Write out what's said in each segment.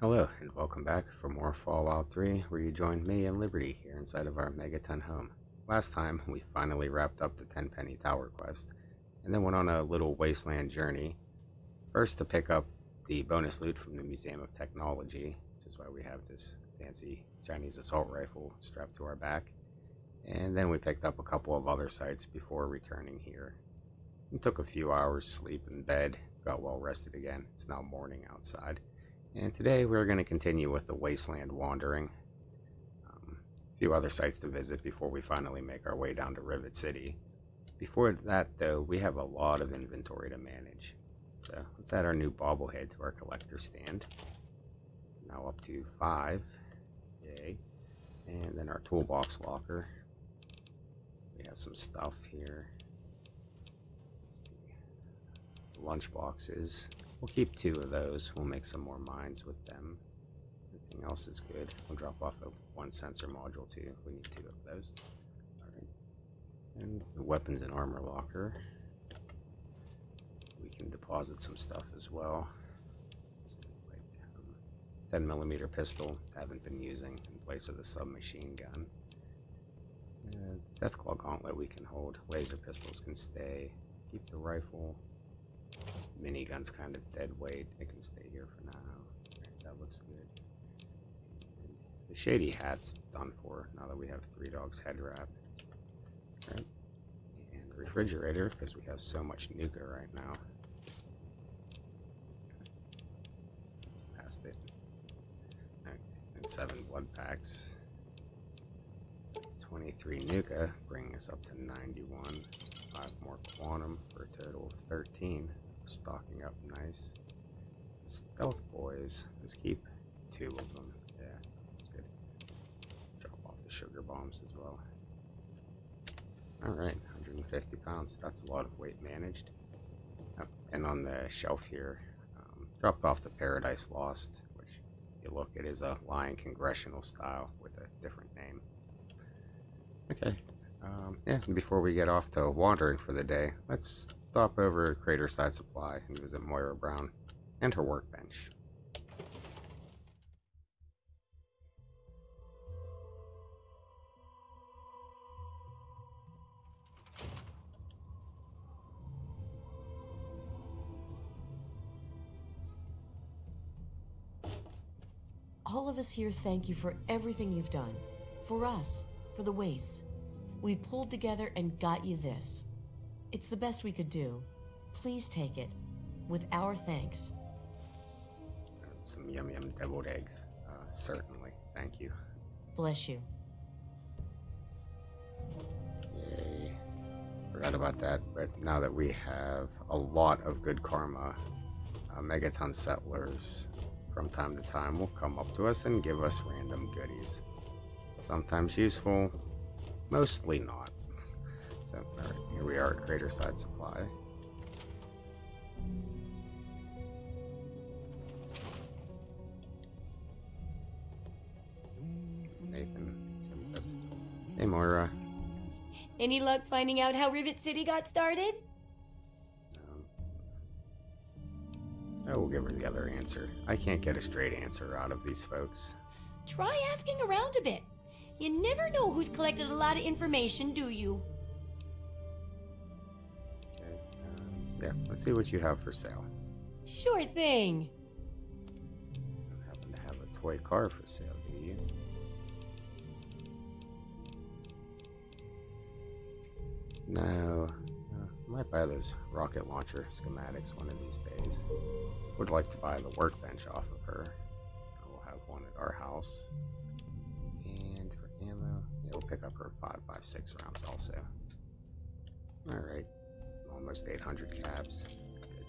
Hello, and welcome back for more Fallout 3, where you join me and Liberty here inside of our Megaton home. Last time, we finally wrapped up the Tenpenny Tower quest, and then went on a little wasteland journey. First to pick up the bonus loot from the Museum of Technology, which is why we have this fancy Chinese assault rifle strapped to our back. And then we picked up a couple of other sites before returning here. We took a few hours sleep in bed, got well rested again. It's now morning outside. And today we're going to continue with the wasteland wandering. Um, a few other sites to visit before we finally make our way down to Rivet City. Before that, though, we have a lot of inventory to manage. So let's add our new bobblehead to our collector stand. Now up to five. Yay. And then our toolbox locker. We have some stuff here. Lunch boxes. We'll keep two of those. We'll make some more mines with them. Everything else is good. We'll drop off a one sensor module too. We need two of those. And the weapons and armor locker. We can deposit some stuff as well. Like, um, 10 millimeter pistol. Haven't been using in place of the submachine gun. Uh, Deathclaw gauntlet we can hold. Laser pistols can stay. Keep the rifle. Minigun's kind of dead weight. It can stay here for now. That looks good. The shady hat's done for now that we have Three Dogs head wrap. Right. And the refrigerator, because we have so much Nuka right now. Past it. And seven blood packs. 23 Nuka, bringing us up to 91. Five more Quantum for a total of 13. Stocking up nice. Stealth Boys, let's keep two of them. Yeah, that's good. Drop off the sugar bombs as well. Alright, 150 pounds. That's a lot of weight managed. Oh, and on the shelf here, um, off the Paradise Lost, which, you look, it is a Lying Congressional style with a different name. Okay. Um, yeah, before we get off to wandering for the day, let's stop over at Craterside Supply and visit Moira Brown and her workbench. All of us here thank you for everything you've done. For us, for the wastes. We pulled together and got you this. It's the best we could do. Please take it. With our thanks. Some yum yum deviled eggs. Uh, certainly. Thank you. Bless you. Yay. Forgot about that, but now that we have a lot of good karma, uh, Megaton settlers from time to time will come up to us and give us random goodies. Sometimes useful, mostly not. So, alright, here we are at Craterside Supply. Nathan assumes us. Hey, Moira. Any luck finding out how Rivet City got started? Um, I will give her the other answer. I can't get a straight answer out of these folks. Try asking around a bit. You never know who's collected a lot of information, do you? Let's see what you have for sale. Sure thing. You happen to have a toy car for sale, do you? No. Uh, might buy those rocket launcher schematics one of these days. Would like to buy the workbench off of her. We'll have one at our house. And for ammo, yeah, we'll pick up her 5.56 rounds also. Alright. Almost 800 cabs.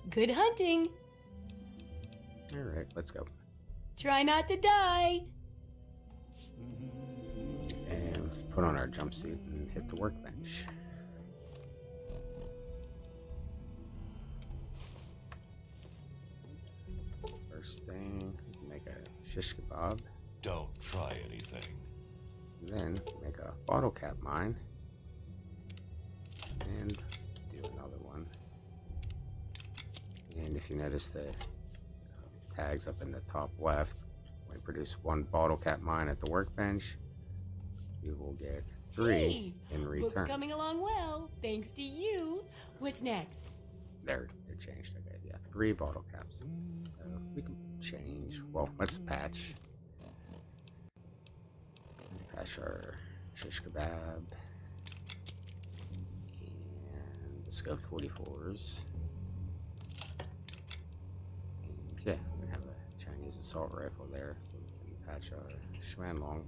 Good hunting. Alright, let's go. Try not to die. And let's put on our jumpsuit and hit the workbench. First thing, make a shish kebab. Don't try anything. Then make a bottle cap mine. And do another one. And if you notice the uh, tags up in the top left, we produce one bottle cap mine at the workbench, you will get three Hey, in Book's coming along well, thanks to you. What's next? There, it changed. Okay, yeah, three bottle caps. Uh, we can change. Well, let's patch. Patch our shish kebab scope 44s. And yeah, we have a Chinese assault rifle there, so we can patch our Xuanlong.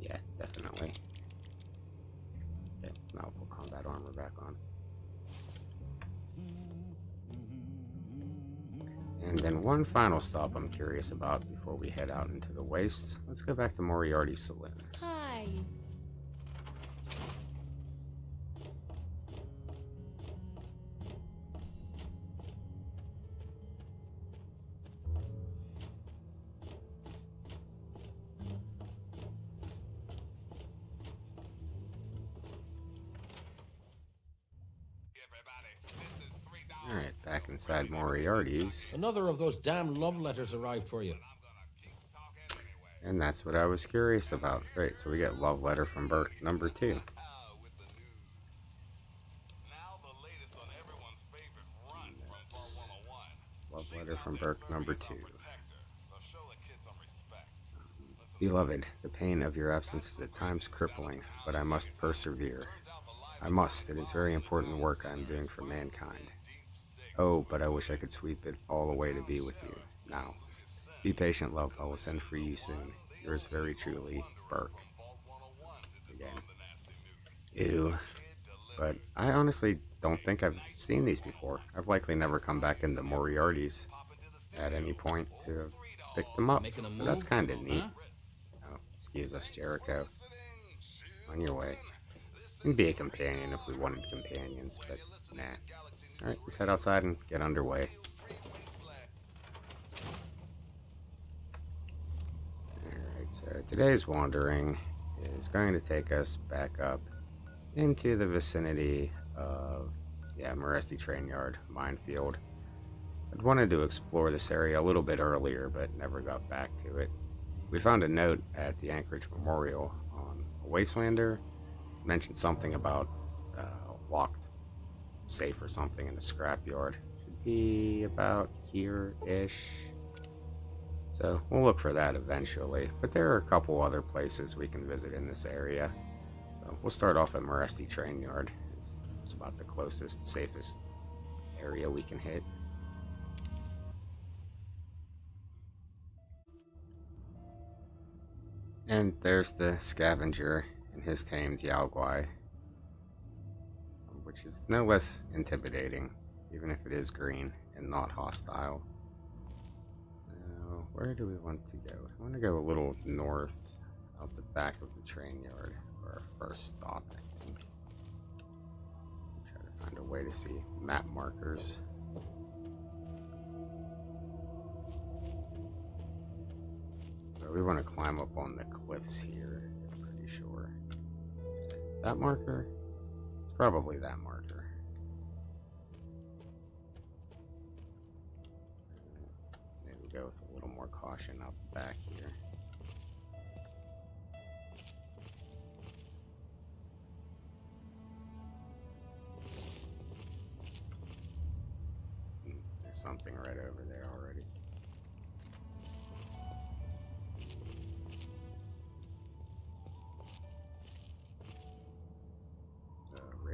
Yeah, definitely. Okay, now we'll put combat armor back on. And then one final stop I'm curious about before we head out into the wastes. Let's go back to Moriarty's saloon. Hi. Moriarty's. Another of those damn love letters arrived for you. And that's what I was curious about. Great, so we get love letter from Burke number two. Love letter from Burke number two. Beloved, the pain of your absence is at times crippling, but I must persevere. I must. It is very important work I am doing for mankind. Oh, but I wish I could sweep it all away to be with you. Now, be patient, love. I will send for you soon. Yours very truly, Burke. Again. Ew. But I honestly don't think I've seen these before. I've likely never come back into Moriarty's at any point to have picked them up. So that's kind of neat. Oh, excuse us, Jericho. On your way. And be a companion if we wanted companions, but nah. Alright, let's head outside and get underway. Alright, so today's wandering is going to take us back up into the vicinity of, yeah, Meresti Train Yard, Minefield. I'd wanted to explore this area a little bit earlier, but never got back to it. We found a note at the Anchorage Memorial on a Wastelander. Mentioned something about uh, locked safe or something in the scrapyard. Should be about here-ish. So we'll look for that eventually. But there are a couple other places we can visit in this area. So we'll start off at Meresti Train Yard. It's, it's about the closest, safest area we can hit. And there's the scavenger and his tamed Yaoguai, which is no less intimidating, even if it is green and not hostile. Now, where do we want to go? I want to go a little north, out the back of the train yard, for our first stop, I think. Try to find a way to see map markers. We want to climb up on the cliffs here, I'm pretty sure. That marker? Probably that marker. Maybe go with a little more caution up back here. Hmm, There's something right over there already.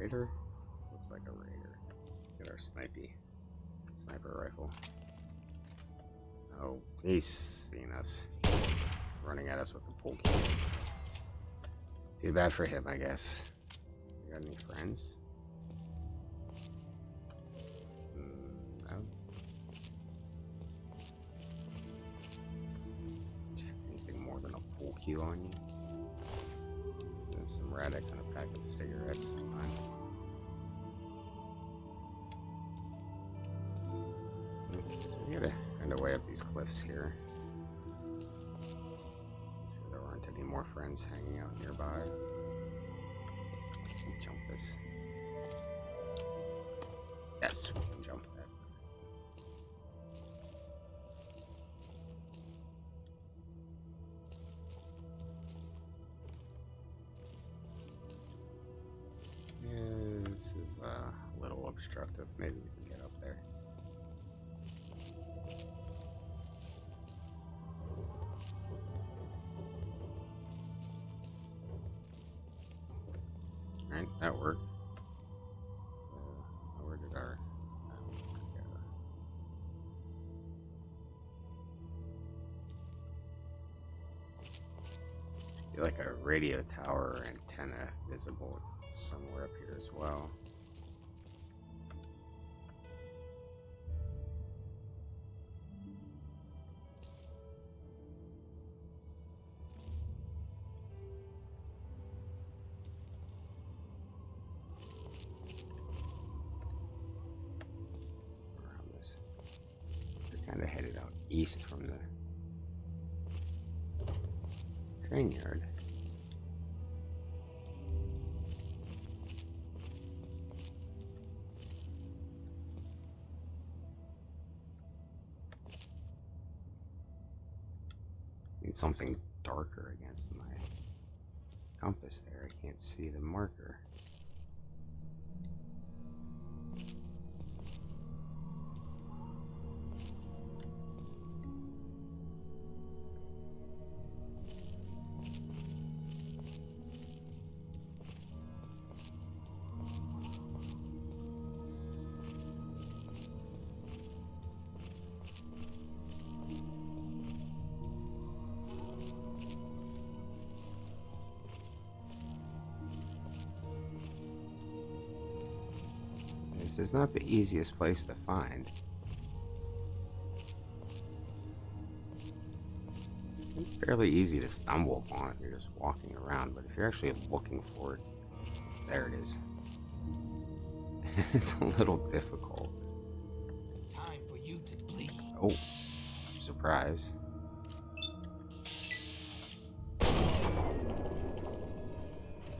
Raider? Looks like a raider. Get our snipey sniper rifle. Oh, he's seen us. Running at us with a pole. Too bad for him, I guess. You got any friends? Mm, no. Anything more than a pool cue on you? There's some Rad-X and a pack of cigarettes. Fine. I gotta find a way up these cliffs here. Sure there aren't any more friends hanging out nearby. jump this. Yes, we can jump that. Yeah, this is uh, a little obstructive. Maybe we can get up there. Like a radio tower antenna visible somewhere up here as well. Kind of headed out east from the train yard. Something darker against my compass there. I can't see the marker. Is not the easiest place to find. It's fairly easy to stumble upon if you're just walking around, but if you're actually looking for it, there it is. it's a little difficult. Time for you to bleed. Oh, surprise.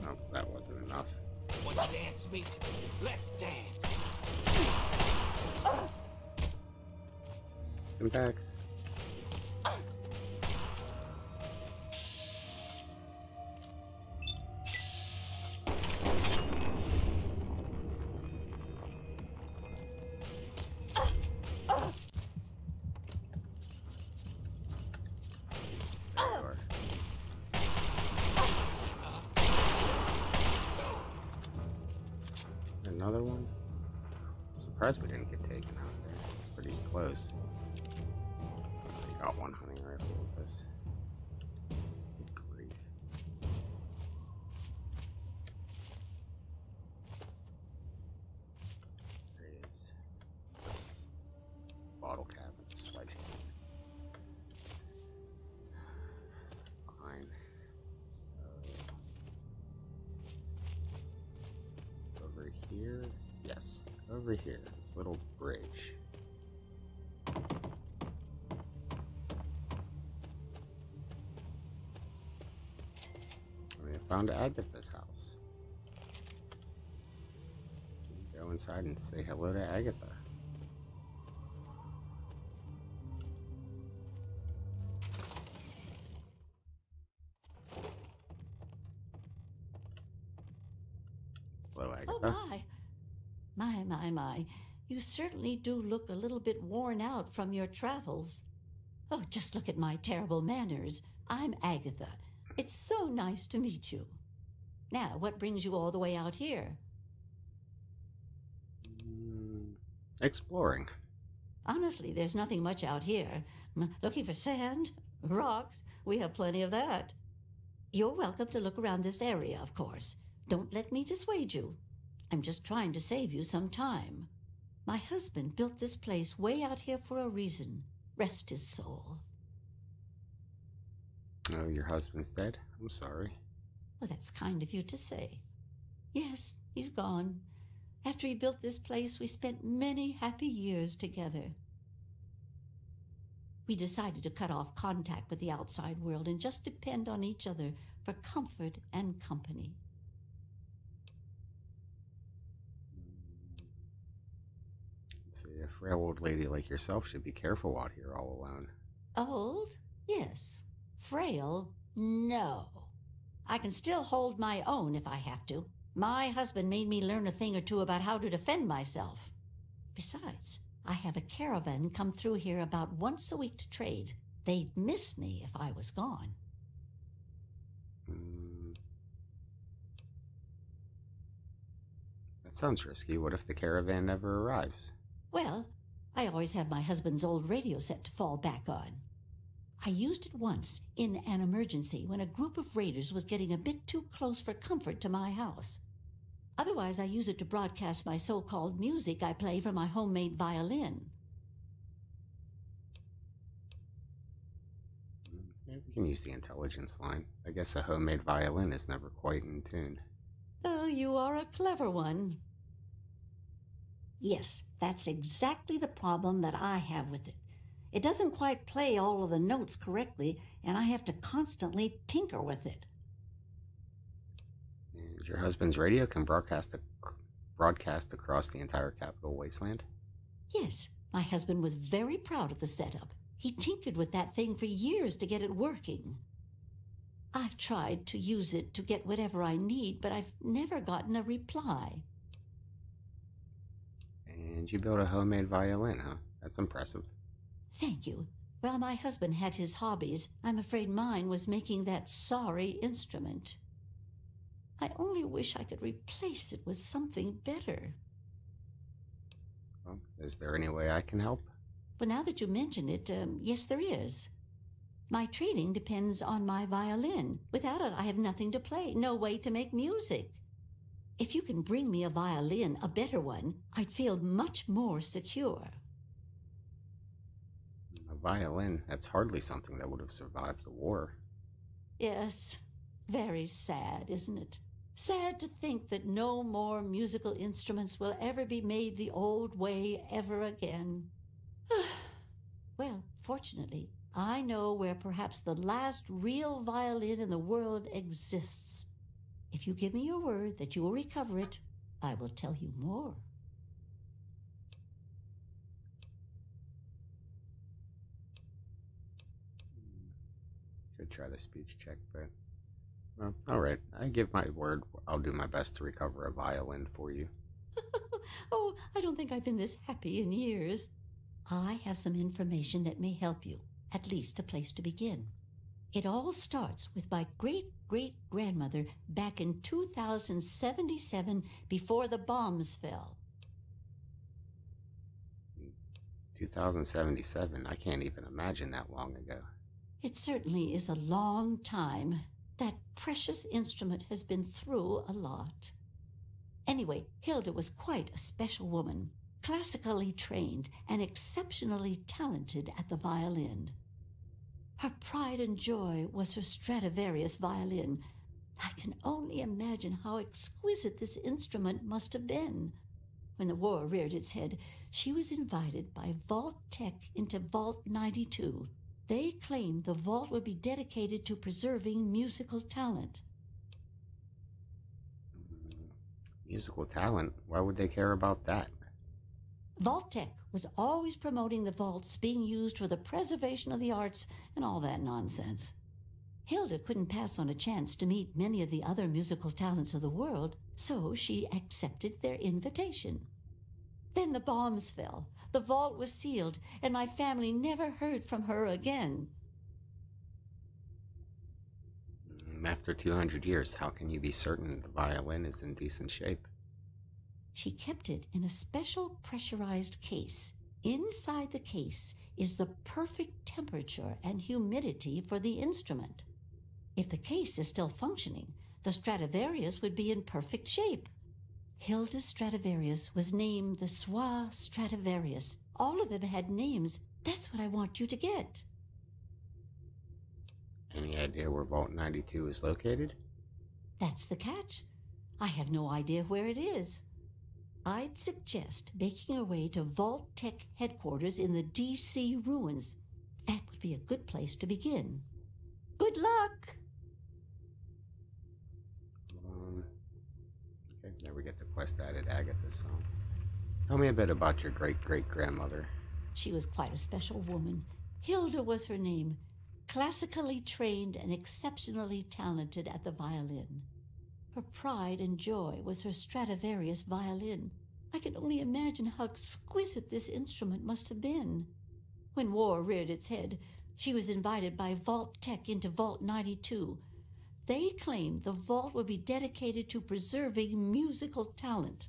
Nope, that wasn't enough. To dance, meet? Let's dance. Impacts. There Over here. This little bridge. We have found Agatha's house. Go inside and say hello to Agatha. You certainly do look a little bit worn out from your travels. Oh, just look at my terrible manners. I'm Agatha. It's so nice to meet you. Now, what brings you all the way out here? Mm, Exploring. Honestly, there's nothing much out here. Looking for sand, rocks, we have plenty of that. You're welcome to look around this area, of course. Don't let me dissuade you. I'm just trying to save you some time. My husband built this place way out here for a reason. Rest his soul. Oh, your husband's dead? I'm sorry. Well, that's kind of you to say. Yes, he's gone. After he built this place, we spent many happy years together. We decided to cut off contact with the outside world and just depend on each other for comfort and company. Let's see, a frail old lady like yourself should be careful out here all alone. Old? Yes. Frail? No. I can still hold my own if I have to. My husband made me learn a thing or two about how to defend myself. Besides, I have a caravan come through here about once a week to trade. They'd miss me if I was gone. Mm. That sounds risky. What if the caravan never arrives? Well, I always have my husband's old radio set to fall back on. I used it once in an emergency when a group of raiders was getting a bit too close for comfort to my house. Otherwise, I use it to broadcast my so called music I play from my homemade violin. We can use the intelligence line. I guess a homemade violin is never quite in tune. Oh, you are a clever one. Yes, that's exactly the problem that I have with it. It doesn't quite play all of the notes correctly, and I have to constantly tinker with it. And your husband's radio can broadcast ac- broadcast across the entire capital wasteland. Yes, my husband was very proud of the setup. He tinkered with that thing for years to get it working. I've tried to use it to get whatever I need, but I've never gotten a reply. And you built a homemade violin, huh? That's impressive. Thank you. Well, my husband had his hobbies. I'm afraid mine was making that sorry instrument. I only wish I could replace it with something better. Well, is there any way I can help? But now that you mention it, um, yes, there is. My training depends on my violin. Without it, I have nothing to play, no way to make music. If you can bring me a violin, a better one, I'd feel much more secure. A violin, that's hardly something that would have survived the war. Yes, very sad, isn't it? Sad to think that no more musical instruments will ever be made the old way ever again. well, fortunately, I know where perhaps the last real violin in the world exists. If you give me your word that you will recover it, I will tell you more. Should try the speech check, but. Well, alright. I give my word I'll do my best to recover a violin for you. oh, I don't think I've been this happy in years. I have some information that may help you, at least a place to begin. It all starts with my great great grandmother back in 2077 before the bombs fell. 2077. I can't even imagine that long ago. It certainly is a long time. That precious instrument has been through a lot. Anyway, Hilda was quite a special woman, classically trained and exceptionally talented at the violin. Her pride and joy was her Stradivarius violin. I can only imagine how exquisite this instrument must have been. When the war reared its head, she was invited by Vault Tech into Vault 92. They claimed the vault would be dedicated to preserving musical talent. Musical talent? Why would they care about that? Vault-Tec was always promoting the vaults being used for the preservation of the arts and all that nonsense. Hilda couldn't pass on a chance to meet many of the other musical talents of the world, so she accepted their invitation. Then the bombs fell, the vault was sealed, and my family never heard from her again. After 200 years, how can you be certain the violin is in decent shape? She kept it in a special pressurized case. Inside the case is the perfect temperature and humidity for the instrument. If the case is still functioning, the Stradivarius would be in perfect shape. Hilda Stradivarius was named the Soiree Stradivarius. All of them had names. That's what I want you to get. Any idea where Vault 92 is located? That's the catch. I have no idea where it is. I'd suggest making your way to Vault-Tec headquarters in the DC ruins. That would be a good place to begin. Good luck! Um, okay, we get the quest added Agatha's song. Tell me a bit about your great great grandmother. She was quite a special woman. Hilda was her name, classically trained and exceptionally talented at the violin. Her pride and joy was her Stradivarius violin. I can only imagine how exquisite this instrument must have been. When war reared its head, she was invited by Vault-Tec into Vault 92. They claimed the vault would be dedicated to preserving musical talent.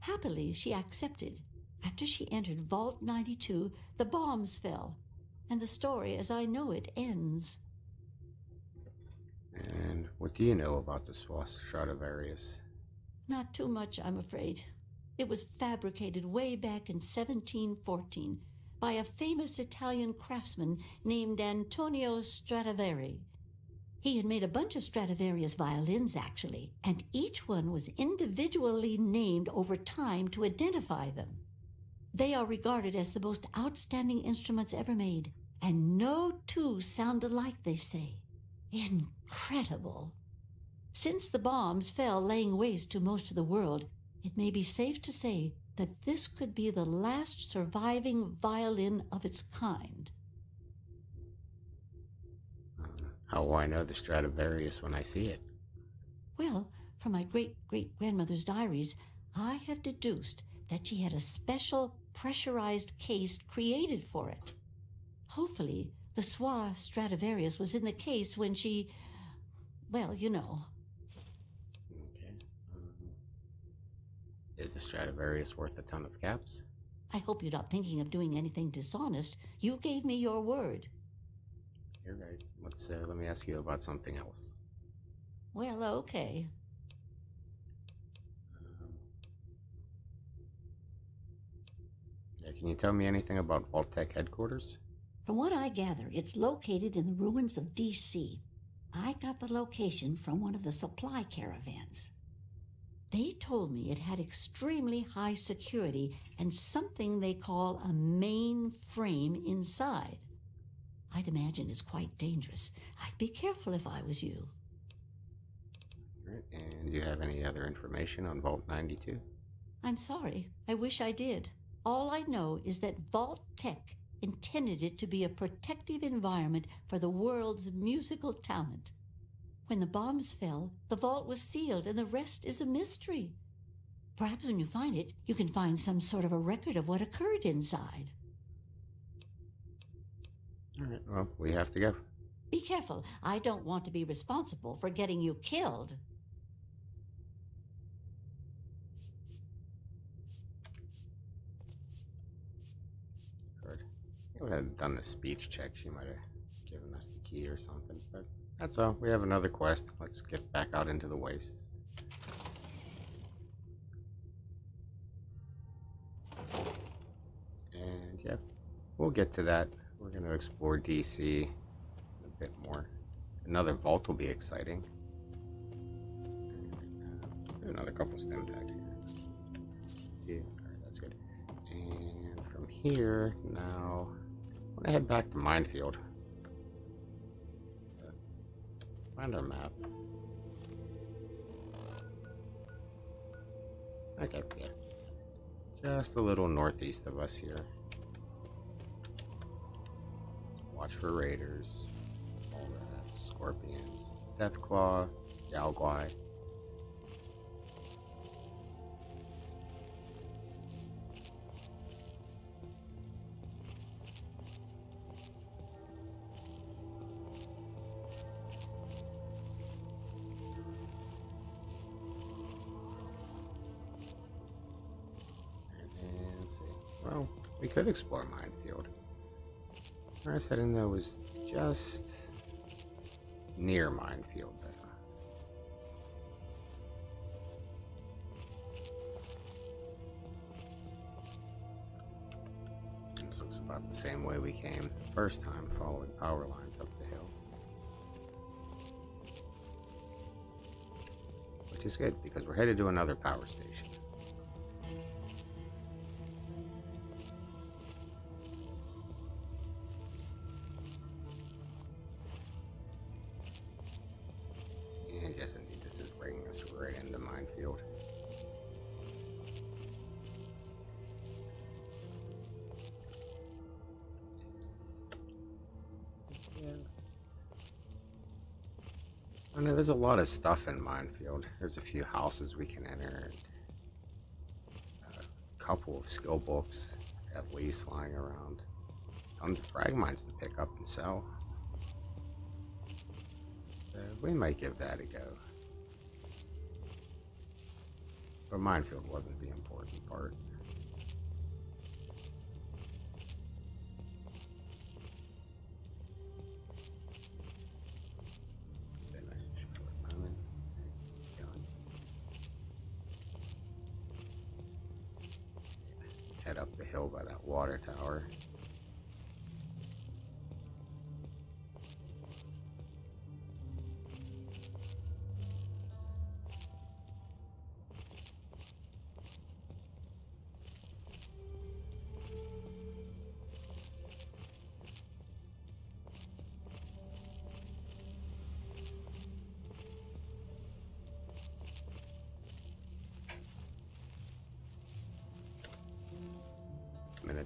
Happily, she accepted. After she entered Vault 92, the bombs fell, and the story as I know it ends. And what do you know about the Stradivarius? Not too much, I'm afraid. It was fabricated way back in 1714 by a famous Italian craftsman named Antonio Stradivari. He had made a bunch of Stradivarius violins, actually, and each one was individually named over time to identify them. They are regarded as the most outstanding instruments ever made, and no two sound alike, they say. Incredible. Since the bombs fell laying waste to most of the world, it may be safe to say that this could be the last surviving violin of its kind. How will I know the Stradivarius when I see it? Well, from my great great grandmother's diaries, I have deduced that she had a special pressurized case created for it. Hopefully, the Soiree Stradivarius was in the case when she. Well, you know. Okay. Um, is the Stradivarius worth a ton of caps? I hope you're not thinking of doing anything dishonest. You gave me your word. You're right. Let's uh, let me ask you about something else. Well, okay. Um, can you tell me anything about Vault-Tec headquarters? From what I gather, it's located in the ruins of DC. I got the location from one of the supply caravans. They told me it had extremely high security and something they call a mainframe inside. I'd imagine it's quite dangerous. I'd be careful if I was you. And do you have any other information on Vault 92? I'm sorry. I wish I did. All I know is that Vault Tech intended it to be a protective environment for the world's musical talent. When the bombs fell, the vault was sealed, and the rest is a mystery. Perhaps when you find it, you can find some sort of a record of what occurred inside. All right. Well, we have to go. Be careful. I don't want to be responsible for getting you killed. Good. If we had done the speech check, she might have given us the key or something. But that's all. We have another quest. Let's get back out into the wastes. And yeah, we'll get to that. We're going to explore DC a bit more. Another vault will be exciting. Let's do another couple stimpaks here. Yeah, alright, that's good. And from here, now, want to head back to Minefield. Find our map. Okay, yeah. Just a little northeast of us here. Watch for raiders. All that. Scorpions. Deathclaw. Yaoguai. Well, we could explore Minefield. Where I said in there was just near Minefield there. This looks about the same way we came the first time, following power lines up the hill. Which is good, because we're headed to another power station. There's a lot of stuff in Minefield. There's a few houses we can enter. And a couple of skill books at least lying around. Tons of frag mines to pick up and sell. Uh, we might give that a go. But Minefield wasn't the important part.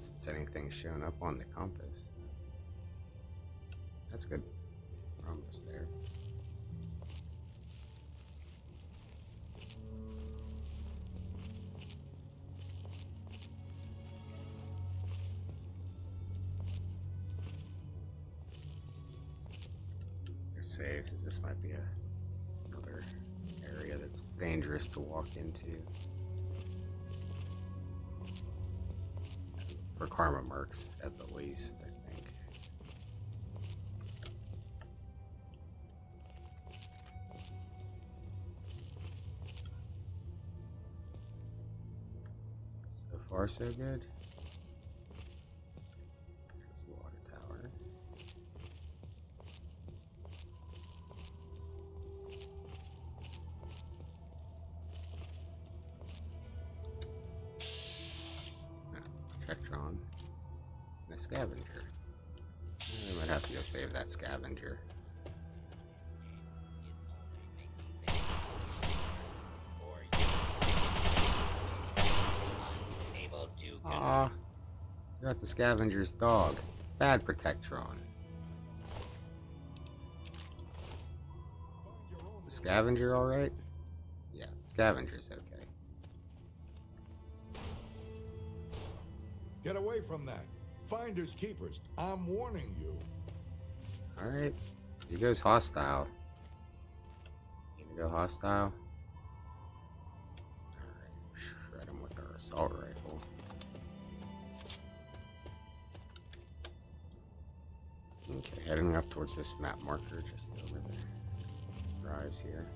Minutes since anything's up on the compass. That's good. We're almost there. 'cause This might be a, another area that's dangerous to walk into. For karma mercs at the least, I think. So far, so good. The scavenger's dog. Bad Protectron. The scavenger alright? Yeah, the scavenger's okay. Get away from that. Finders keepers. I'm warning you. Alright. He goes hostile. You gonna go hostile? Alright. Shred him with our assault rifle. Okay, heading up towards this map marker just over the rise here.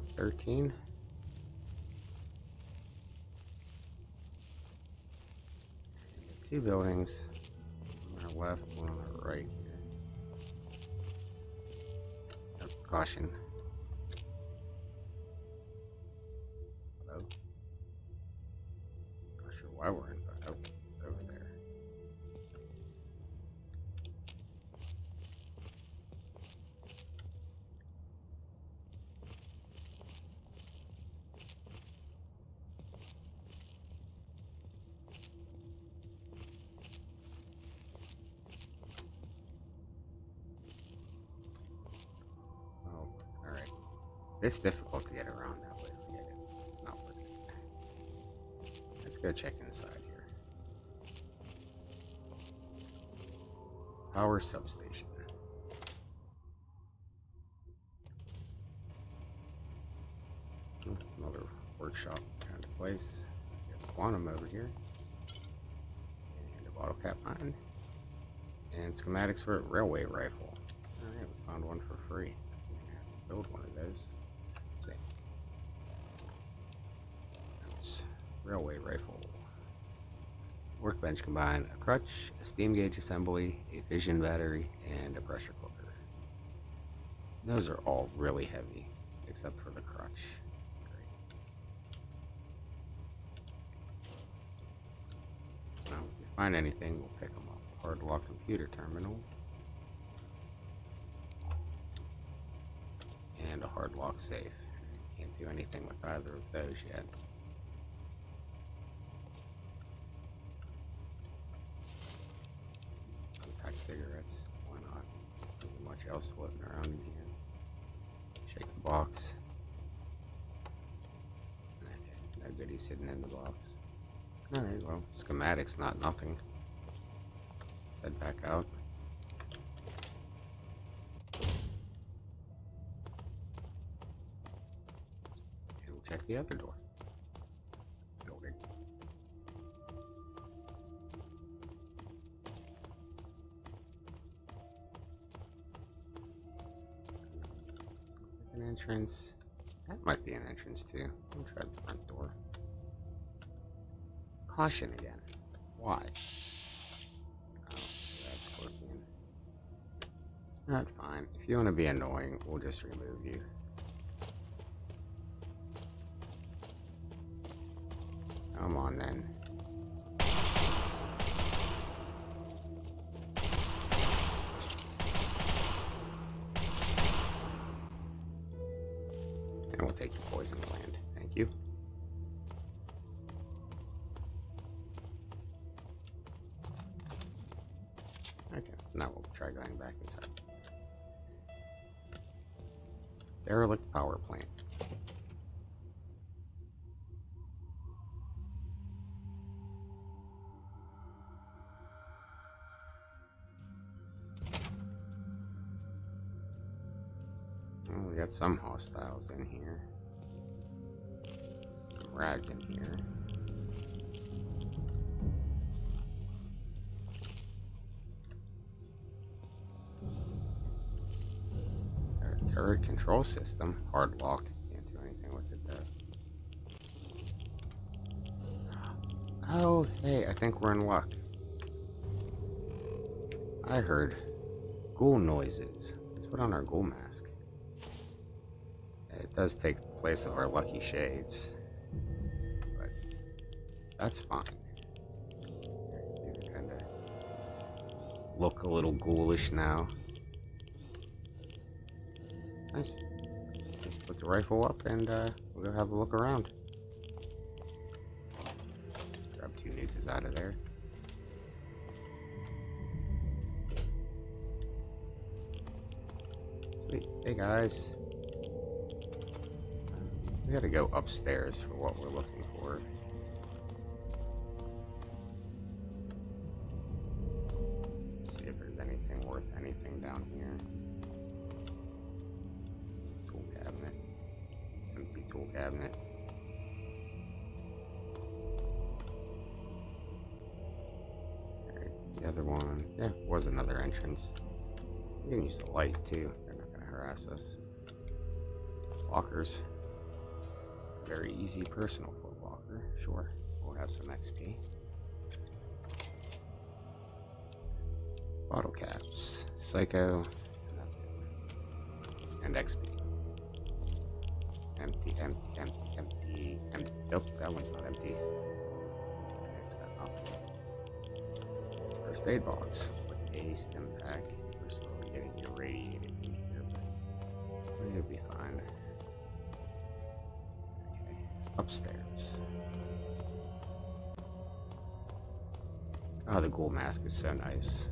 MDPL 13. Two buildings. One on our left, one on our right. Caution. It's difficult to get around that way. It's not worth it. Let's go check inside here. Power substation. Another workshop kind of place. Quantum over here. And a bottle cap mine. And schematics for a railway rifle. Alright, we found one for free. Build one of those. Let's see. railway rifle. Workbench combine a crutch, a steam gauge assembly, a fission battery, and a pressure cooker. Those are all really heavy, except for the crutch. Now, if we find anything, we'll pick them up. Hard lock computer terminal. And a hard lock safe. Can't do anything with either of those yet. Pack cigarettes. Why not? Nothing much else floating around in here. Shake the box. No goodies hidden in the box. Alright, well, schematics, not nothing. Head back out. And we'll check the other door. Entrance. That might be an entrance too. We'll try the front door. Caution again. Why? Oh, that's scorpion. Not fine. If you want to be annoying, we'll just remove you. Come on then. Now we'll try going back inside. Derelict power plant. Oh, we got some hostiles in here. Some rags in here. Control system, hard locked. Can't do anything with it though. Oh, hey, I think we're in luck. I heard ghoul noises. Let's put on our ghoul mask. It does take the place of our lucky shades. But that's fine. You kind of look a little ghoulish now. Nice. Just put the rifle up and uh, we'll go have a look around. Grab two nukes out of there. Sweet. Hey guys. We gotta go upstairs for what we're looking for. See if there's anything worth anything down here. Tool cabinet. The other one. Yeah, was another entrance. We can use the light too. They're not gonna harass us. Lockers. Very easy personal foot locker. Sure. We'll have some XP. Bottle caps. Psycho. And that's it. And XP. Empty, empty, empty, empty, empty. Nope, that one's not empty. It's got nothing. First aid box with a stim pack. We're slowly getting irradiated in here, but it'll be fine. Okay, upstairs. Oh, the ghoul mask is so nice.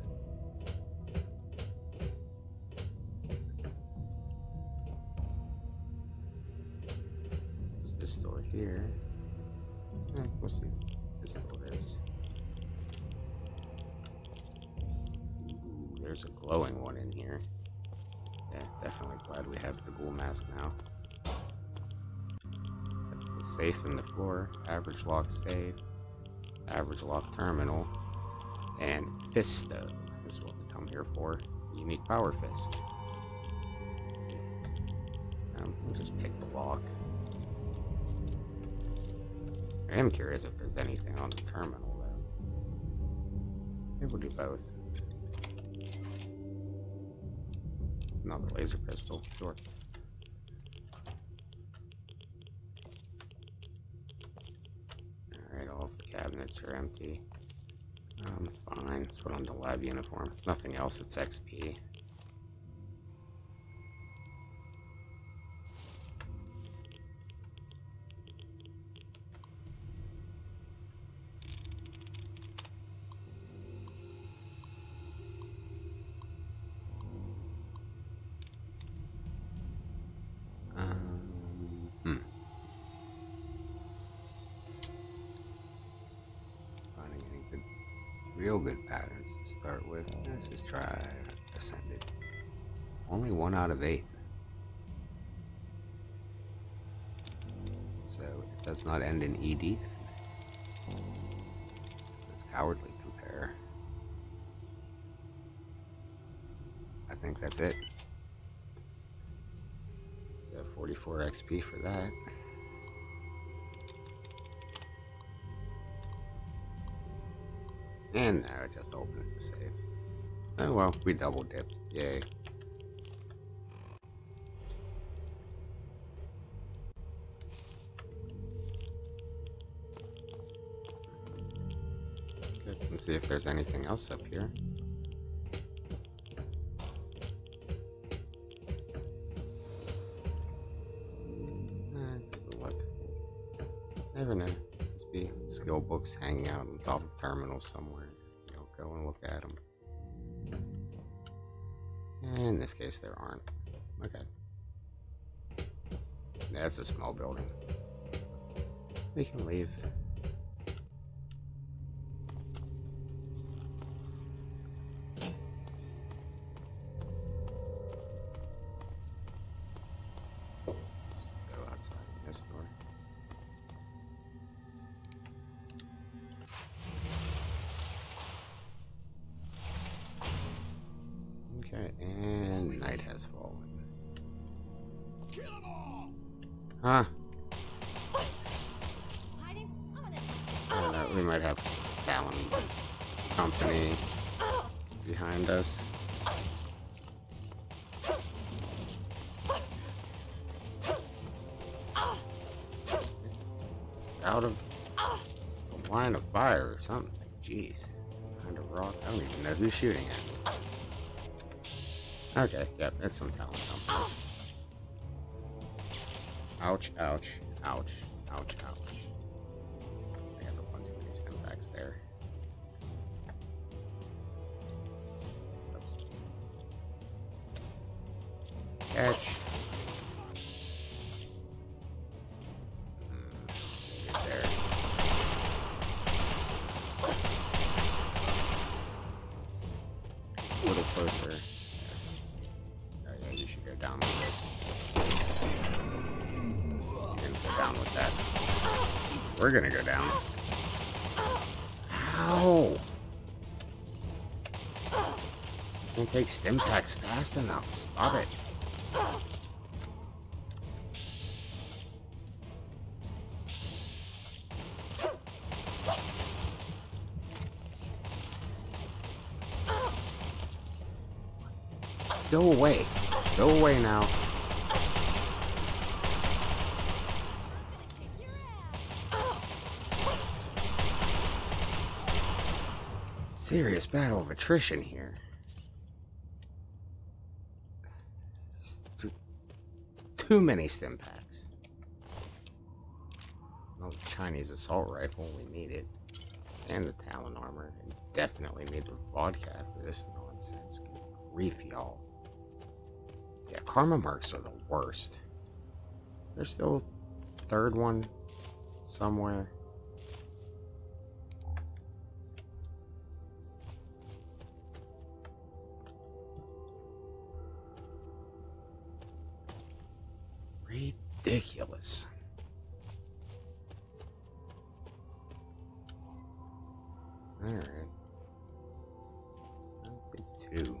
We'll see. This door is. Ooh, there's a glowing one in here. Yeah, definitely glad we have the ghoul mask now. There's a safe in the floor. Average lock safe. Average lock terminal. And Fisto is what we come here for. Unique power fist. Um, we'll just pick the lock. I am curious if there's anything on the terminal, though. Maybe we'll do both. Another laser pistol, sure. Alright, all of the cabinets are empty. Um, fine. Let's put on the lab uniform. If nothing else, it's XP. With. Let's just try Ascended. Only one out of eight. So it does not end in ED. It's cowardly compare. I think that's it. So 44 XP for that. And now it just opens the save. Oh well, we double dipped. Yay. Let's see if there's anything else up here. Books hanging out on top of terminals somewhere. You know, go and look at them. In this case, there aren't. Okay. That's a small building. We can leave. Just go outside this door. Huh? I'm gonna. I don't know, we might have Talon company behind us. Out of the line of fire or something. Jeez. Behind a rock. I don't even know who's shooting at me. Okay, yep, that's some Talon companies. Ouch, ouch, ouch, ouch, ouch. We're gonna go down. Ow! Can't take stimpaks fast enough. Stop it. Go away. Go away now. Battle of attrition here. Too, many stimpaks. No Chinese assault rifle, we need it. And the Talon armor. And definitely need the vodka after this nonsense. Good grief, y'all. Yeah, Karma marks are the worst. Is there still a third one somewhere? Ridiculous. Alright. Two.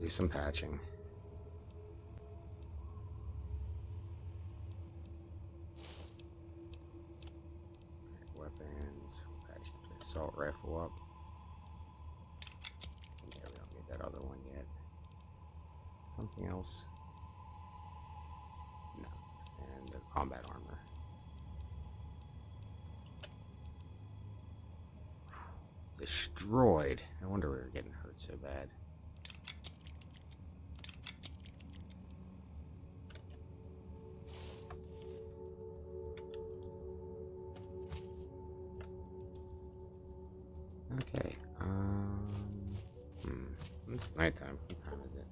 Do some patching. Nighttime. What time is it?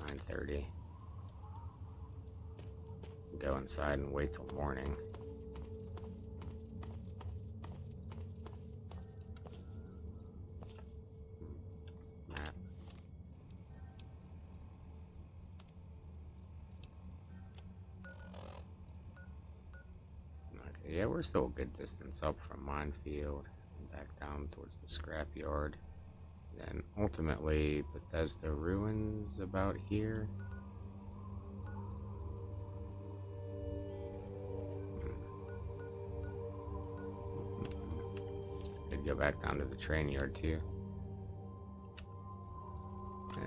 Nine thirty. Go inside and wait till morning. Hmm. Yeah, we're still a good distance up from Minefield and back down towards the scrapyard. Then ultimately, Bethesda Ruins about here. Hmm. Could go back down to the train yard too.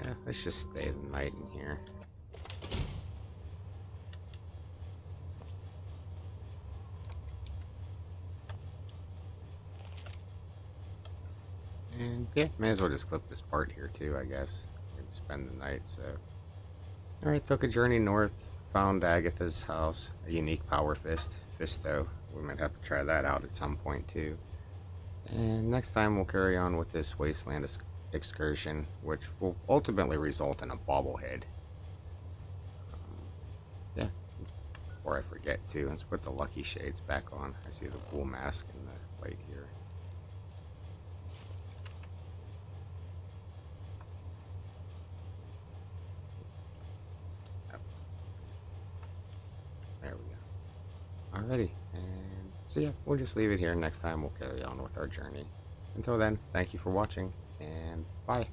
Yeah, let's just stay the night in here. And yeah, may as well just clip this part here too, I guess. We're spend the night, so. Alright, took a journey north, found Agatha's house, a unique power fist, Fisto. We might have to try that out at some point too. And next time we'll carry on with this wasteland excursion, which will ultimately result in a bobblehead. Um, yeah, before I forget too, let's put the lucky shades back on. I see the cool mask in the light here. Yep. There we go. Alrighty, and so yeah, we'll just leave it here. Next time we'll carry on with our journey. Until then, thank you for watching, and bye.